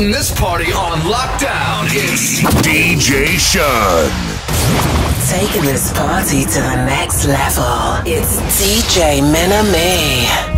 Putting this party on lockdown. It's DJ Shun. Taking this party to the next level. It's DJ Minami.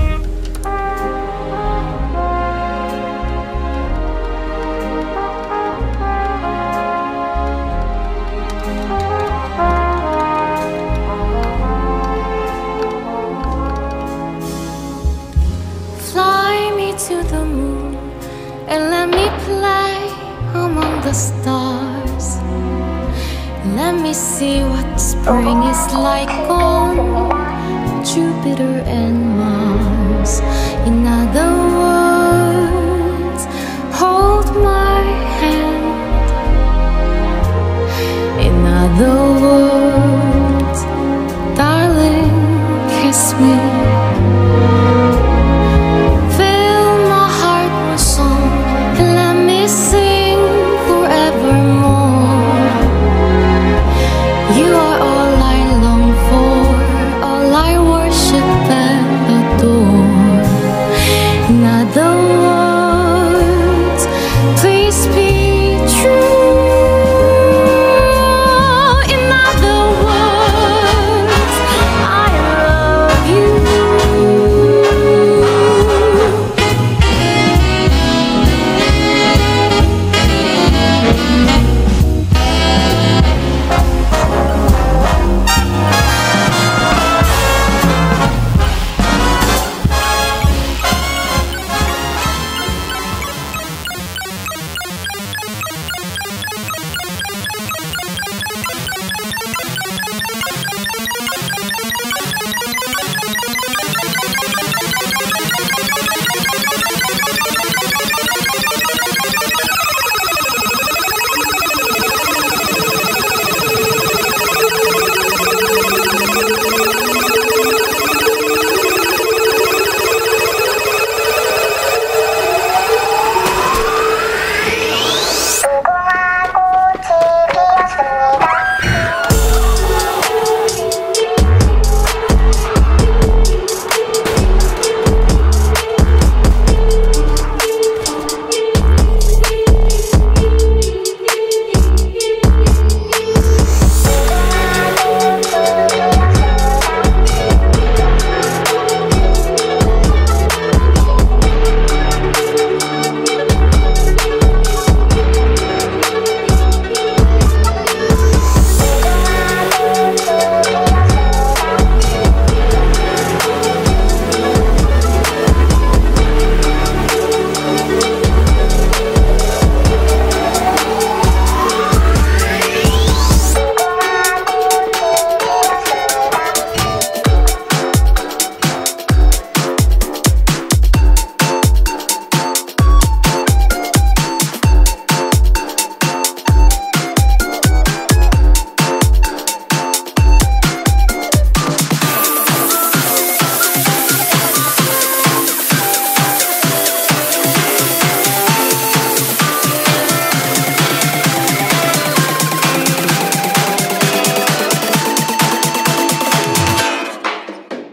Let me see what spring is like on Jupiter and Mars. In other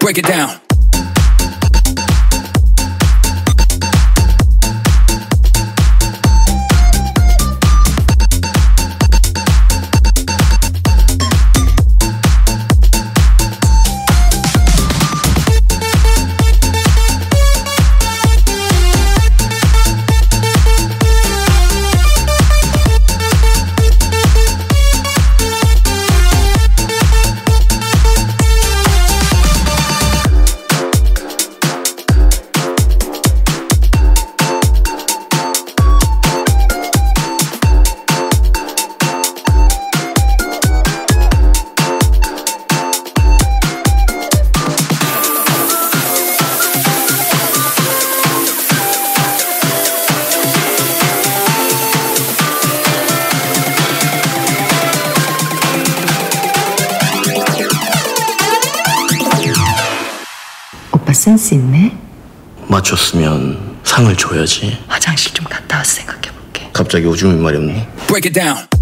break it down. 오빠 센스 있네. 맞췄으면 상을 줘야지. 화장실 좀 갔다 와서 생각해볼게. 갑자기 오줌이 말이 없니? Break it down.